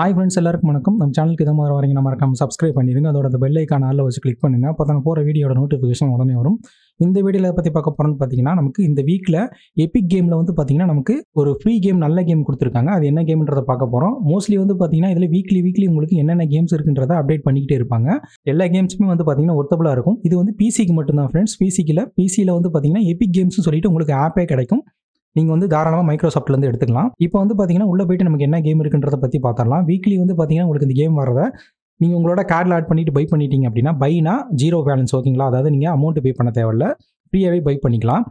Hi friends எல்லாருக்கும் வணக்கம். நம்ம சேனலுக்கு இதை மாதிரி வரீங்க நம்ம மறக்காம சப்ஸ்கிரைப் பண்ணிடுங்க. அதோட அந்த பெல் ஐக்கான ஆளில் வச்சு கிளிக் பண்ணுங்கள் அப்போ தான் போகிற வீடியோட நோட்டிஃபிகேஷன் உடனே வரும். இந்த வீடியோவில் பற்றி பார்க்க போகிறோம்னு பார்த்தீங்கன்னா நமக்கு இந்த வீக்கில் எபிக் கேமில் வந்து பார்த்தீங்கன்னா நமக்கு ஒரு ஃப்ரீ கேம் நல்ல கேம் கொடுத்துருக்காங்க. அது என்ன கேம்ன்றத பார்க்க போகிறோம் மோஸ்ட்லி வந்து பார்த்தீங்கன்னா இதில் வீக்லி வீக்லி உங்களுக்கு என்னென்ன கேம்ஸ் இருக்குன்றதை அப்டேட் பண்ணிக்கிட்டே இருப்பாங்க. எல்லா கேம்ஸுமே வந்து பார்த்தீங்கன்னா ஒர்த்தபுளாக இருக்கும். இது வந்து பிசிக்கு மட்டும்தான் ஃப்ரெண்ட்ஸ் பிசிக்கில் பிசியில் வந்து பார்த்தீங்கன்னா எபிக் கேம்ஸ்னு சொல்லிட்டு உங்களுக்கு ஆப்பே கிடைக்கும். நீங்கள் வந்து தாராளமாக மைக்ரோசாஃப்ட்லேருந்து எடுத்துக்கலாம். இப்போ வந்து பார்த்தீங்கன்னா உள்ளே போயிட்டு நமக்கு என்ன கேம் இருக்குன்றத பற்றி பார்த்துடலாம் வீக்லி வந்து பார்த்தீங்கன்னா உங்களுக்கு இந்த கேம் வரதை நீங்கள் உங்களோட கார்டில் ஆட் பண்ணிட்டு பை பண்ணிட்டீங்க அப்படின்னா பைனா ஜீரோ பேலன்ஸ் ஓகேங்களா அதாவது நீங்கள் அமௌண்ட் பே பண்ண தேவையில்ல. ஃப்ரீயாகவே பை பண்ணிக்கலாம்.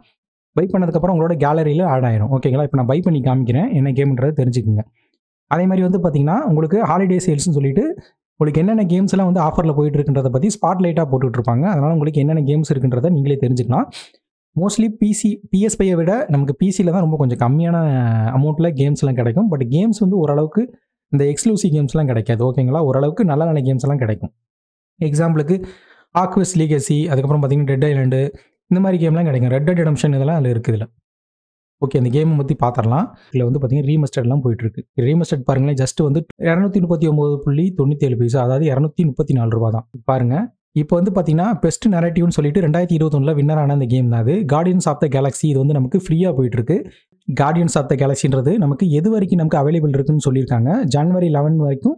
பை பண்ணதுக்கப்புறம் உங்களோட கேலரியில் ஆட் ஆயிரும் ஓகேங்களா இப்போ நான் பை பண்ணி காமிக்கிறேன் என்ன கேம்ன்றது தெரிஞ்சுக்குங்க. அதே மாதிரி வந்து பார்த்தீங்கன்னா உங்களுக்கு ஹாலிடே சேல்ஸ்னு சொல்லிட்டு உங்களுக்கு என்னென்ன கேம்ஸ் எல்லாம் வந்து ஆஃபரில் போயிட்டு இருக்குன்றதை பற்றி ஸ்பாட் லைட்டாக போட்டுட்ருப்பாங்க அதனால் உங்களுக்கு என்னென்ன கேம்ஸ் இருக்குன்றதை நீங்களே தெரிஞ்சுக்கலாம். மோஸ்ட்லி பிசி பிஎஸ்பையை விட நமக்கு பிசியில் தான் ரொம்ப கொஞ்சம் கம்மியான அமௌண்ட்டில் கேம்ஸ்லாம் கிடைக்கும். பட் கேம்ஸ் வந்து ஓரளவுக்கு இந்த எக்ஸ்க்ளூசிவ் கேம்ஸ்லாம் கிடைக்காது. ஓகேங்களா ஓரளவுக்கு நல்ல நல்ல கேம்ஸ்லாம் கிடைக்கும். எக்ஸாம்பிளுக்கு ஆக்வஸ் லீகசி அதுக்கப்புறம் பார்த்தீங்கன்னா டெட் ஐலண்டு இந்த மாதிரி கேம்லாம் கிடைக்கும். ரெட் டெட் எடம்ஷன் இதெல்லாம் அதில் இருக்குது இதில். ஓகே அந்த கேமை பற்றி பார்த்துடலாம் இதில் வந்து பார்த்தீங்கன்னா ரீமஸ்டர்ட்லாம் போயிட்டுருக்கு. ரீமஸ்டர்ட் பாருங்களேன் ஜஸ்ட் வந்து இரநூத்தி முப்பத்தி ஒம்பது புள்ளி தொண்ணூற்றி ஏழு பைசா அதாவது இரநூத்தி முப்பத்தி நாலு ரூபா தான். பாருங்கள் இப்போ வந்து பார்த்தீங்கன்னா பெஸ்ட் நரேட்டிவ்னு சொல்லிட்டு ரெண்டாயிரத்தி இருபத்தொன்னில் வின்னர் ஆன அந்த கேம் தான் அது. கார்டியன்ஸ் ஆஃப் த கேலக்ஸி இது வந்து நமக்கு ஃப்ரீயாக போயிட்டுருக்கு. கார்டியன்ஸ் ஆஃப் த கேலக்ஸின்றது நமக்கு எது வரைக்கும் நமக்கு அவைலபிள் இருக்குன்னு சொல்லியிருக்காங்க. ஜனவரி லெவன் வரைக்கும்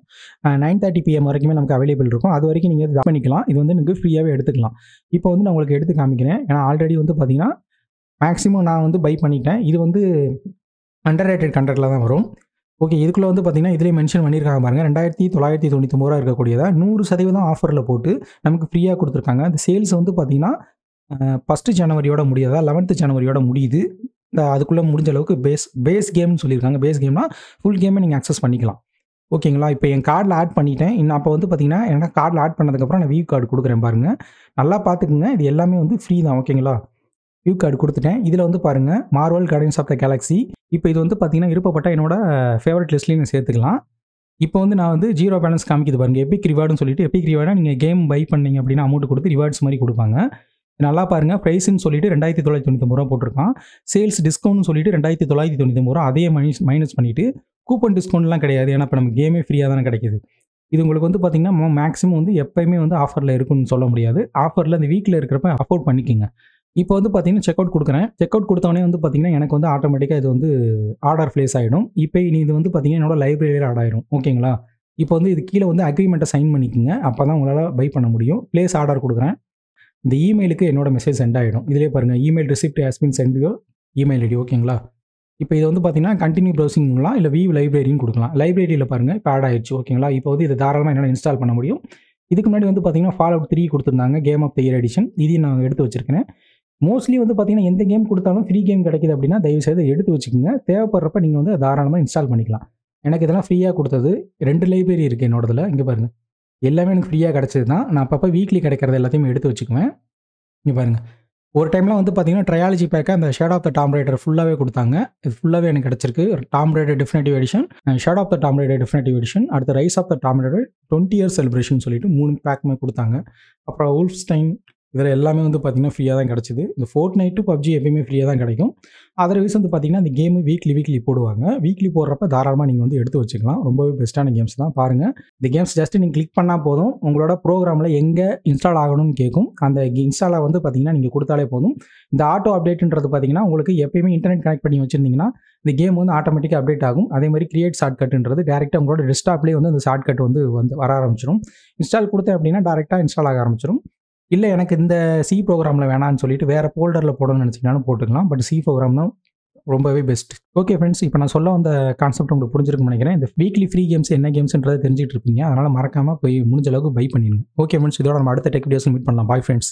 நைன் தேர்ட்டி பிஎம் வரைக்குமே நமக்கு அவைலபிள் இருக்கும். அது வரைக்கும் நீங்கள் இது பண்ணிக்கலாம். இது வந்து நீங்கள் ஃப்ரீயாகவே எடுத்துக்கலாம். இப்போ வந்து நான் உங்களுக்கு எடுத்து காமிக்கிறேன். ஏன்னா ஆல்ரெடி வந்து பார்த்தீங்கன்னா மேக்ஸிமம் நான் வந்து பை பண்ணிட்டேன். இது வந்து அண்டர் ரேட்டட் கண்டரில் தான் வரும். ஓகே இதுக்குள்ளே வந்து பார்த்தீங்கன்னா இதிலே மென்ஷன் பண்ணியிருக்காங்க பாருங்கள் ரெண்டாயிரத்தி தொள்ளாயிரத்தி தொண்ணூற்றி ரூபா இருக்கக்கூடியதாக நூறு சதவீதம் ஆஃபரில் போட்டு நமக்கு ஃப்ரீயாக கொடுத்துருக்காங்க. அந்த சேல்ஸ் வந்து பார்த்தீங்கன்னா ஃபஸ்ட்டு ஜனவரியோட முடியாதா? லெவன்த்து ஜனவரியோட முடியுது. இந்த அதுக்குள்ளே முடிஞ்ச அளவுக்கு பேஸ் பேஸ் கேம்னு சொல்லியிருக்காங்க. பேஸ் கேம்னா ஃபுல் கேமை நீங்கள் அக்சஸ் பண்ணிக்கலாம். ஓகேங்களா இப்போ என் கார்டில் ஆட் பண்ணிட்டேன். இன்னும் அப்போ வந்து பார்த்தீங்கன்னா என்னோட கார்டில் ஆட் பண்ணதுக்கப்புறம் நான் வியூ கார்டு கொடுக்குறேன் பாருங்கள் நல்லா பார்த்துக்குங்க இது எல்லாமே வந்து ஃப்ரீ தான். ஓகேங்களா வியூ கார்டு கொடுத்துட்டேன். இதில் வந்து பாருங்கள் Marvel Guardians of the Galaxy இப்போ இது வந்து பார்த்தீங்கன்னா விருப்பப்பட்ட என்னோட ஃபேவரட் லிஸ்ட்லேயும் சேர்த்துக்கலாம். இப்போ வந்து நான் வந்து ஜீரோ பேலன்ஸ் காமிக்குது பாருங்கள் எபிக் ரிவார்டுன்னு சொல்லிட்டு எபிக் ரிவார்டாக நீங்கள் கேம் பை பண்ணீங்க அப்படின்னா அமௌண்ட் கொடுத்து ரிவார்ட்ஸ் மாதிரி கொடுப்பாங்க. நல்லா பாருங்கள் ப்ரைஸ்ன்னு சொல்லிட்டு ரெண்டாயிரத்தி தொள்ளாயிரத்தி தொண்ணூற்றி ரூபா போட்டிருக்கான். சேல்ஸ் டிஸ்கவுண்ட்னு சொல்லிட்டு ரெண்டாயிரத்தி தொள்ளாயிரத்தி தொண்ணூற்றி ரூபா அதே மைனஸ் மைனஸ் பண்ணிவிட்டு கூப்பன் டிஸ்கவுண்ட்லாம் கிடையாது. ஏன்னா இப்போ நம்ம கேமே ஃப்ரீயாக தானே கிடைக்குது. இது உங்களுக்கு வந்து பார்த்தீங்கன்னா மேக்ஸிமம் வந்து எப்போயுமே வந்து ஆஃபரில் இருக்குன்னு சொல்ல முடியாது. ஆஃபரில் இந்த வீக்கில் இருக்கிறப்ப அஃபோர்ட் பண்ணிக்கோங்க. இப்போ வந்து பார்த்தீங்கன்னா செக் அவுட் கொடுக்குறேன். செக் அவுட் கொடுத்தவொடனே வந்து பார்த்தீங்கன்னா எனக்கு வந்து ஆட்டோமேட்டிக்காக இது வந்து ஆர்டர் ப்ளேஸ் ஆகிடும் இப்போ இனி இது வந்து பார்த்தீங்கன்னா என்னோட லைப்ரரியில் ஆட் ஆயிடும் ஓகேங்களா இப்போ வந்து இது கீழே வந்து அக்ரிமெண்ட்டை சைன் பண்ணிக்கோங்க. அப்போ தான் உங்களால் பை பண்ண முடியும். ப்ளேஸ் ஆர்டர் கொடுக்குறேன். இந்த இமெயிலுக்கு என்னோட மெசேஜ் சென்ட் ஆகிடும் இதிலே பாருங்கள் email receipt has been sent your email ID ஓகேங்களா இப்போ இது வந்து பார்த்தீங்கன்னா கண்டினியூ ப்ரௌசிங் பண்ணலாம் இல்லை வியூ லைப்ரரின்னு கொடுக்கலாம். லைப்ரரியில் பாருங்கள் இப்போ ஆட் ஆயிடுச்சு. ஓகேங்களா இப்போ வந்து இது தாராளமாக என்னால் இன்ஸ்டால் பண்ண முடியும். இதுக்கு முன்னாடி வந்து பார்த்தீங்கன்னா ஃபால் அவுட் த்ரீ கொடுத்துருந்தாங்க. Game of the year edition இதையும் நான் எடுத்து வச்சிருக்கேன் மோஸ்ட்லி வந்து பார்த்தீங்கன்னா எந்த கேம் கொடுத்தாலும் ஃப்ரீ கேம் கிடைக்குது அப்படின்னா தயவுசெய்து எடுத்து வச்சுக்கோங்க. தேவைப்படுறப்ப நீங்கள் வந்து தாராளமாக இன்ஸ்டால் பண்ணிக்கலாம். எனக்கு இதெல்லாம் ஃப்ரீயாக கொடுத்தது ரெண்டு லைப்ரரி இருக்குது என்னோடதில் இங்கே பாருங்கள் எல்லாமே எனக்கு ஃப்ரீயாக கிடச்சது தான் நான் அப்பப்போ வீக்லி கிடைக்கிறது எல்லாத்தையும் எடுத்து வச்சுக்குவேன். இங்கே பாருங்கள் ஒரு டைம்லாம் வந்து பார்த்தீங்கன்னா ட்ரையாலஜி பேக்கை அந்த Shadow of the Tomb Raider ஃபுல்லாகவே கொடுத்தாங்க. இது ஃபுல்லாகவே எனக்கு கிடச்சிருக்கு. Tomb Raider definitive edition Shadow of the Tomb Raider definitive edition அடுத்து Rise of the Tomb Raider twenty year celebration சொல்லிட்டு மூணு பேக்குமே கொடுத்தாங்க. அப்புறம் உல்ஃப்ஸ்டைன் இதில் எல்லாமே வந்து பார்த்திங்கன்னா ஃப்ரீயாக தான் கிடச்சிது. இந்த ஃபோர்ட் நைட்டு பப்ஜி எப்பயுமே ஃப்ரீயாக தான் கிடைக்கும். அதர்வைஸ் வந்து பார்த்திங்கன்னா இந்த கேமு வீக்லி வீக்லி போடுவாங்க. வீக்லி போடுறப்ப தாராளமாக நீங்கள் வந்து எடுத்து வச்சுக்கலாம். ரொம்பவே பெஸ்ட்டான கேம்ஸ் தான். பாருங்கள் இந்த கேம்ஸ் ஜஸ்ட் நீங்கள் கிளிக் பண்ணால் போதும். உங்களோட ப்ரோக்ராமில் எங்கே இன்ஸ்டால் ஆகணும்னு கேட்கும் அந்த இன்ஸ்டாலை வந்து பார்த்திங்கன்னா நீங்கள் கொடுத்தாலே போதும். இந்த ஆட்டோ அப்டேட்டுன்றது பார்த்திங்கன்னா உங்களுக்கு எப்பயுமே இன்டர்நெட் கனெக்ட் பண்ணி வச்சுருந்தீங்கன்னா இந்த கேம் வந்து ஆட்டோமேட்டிக்காக அப்டேட் ஆகும். அதே மாதிரி கிரியேட் ஷார்ட்கட்டுன்றது டேரெக்டாக உங்களோட டெஸ்க்டாப்லேயே வந்து அந்த ஷார்ட்கட் வந்து வந்து வர ஆரம்பிச்சிடும் இன்ஸ்டால் கொடுத்தேன் அப்படின்னா டேரெக்டாக இன்ஸ்டால் ஆக ஆரம்பிச்சிடும் இல்லை எனக்கு இந்த சி ப்ரோக்ராமில் வேணான்னு சொல்லிட்டு வேறு ஃபோல்டரில் போடணும்னு நினச்சிங்கனாலும் போட்டுக்கலாம். பட் சி ப்ரோக்ராம் தான் ரொம்பவே பெஸ்ட் ஓகே ஃப்ரெண்ட்ஸ் இப்போ நான் சொல்ல வந்த கான்செப்ட் உங்களுக்கு புரிஞ்சிருக்குன்னு நினைக்கிறேன். இந்த வீக்லி ஃப்ரீ கேம்ஸ் என்ன கேம்ஸ்ன்றதை தெரிஞ்சுட்டு இருப்பீங்க. அதனால் மறக்காமல் போய் முடிஞ்ச அளவுக்கு பை பண்ணிடுங்க ஓகே ஃப்ரெண்ட்ஸ் இதோட நம்ம அடுத்த டெக் வீடியோஸ் மீட் பண்ணலாம். Bye friends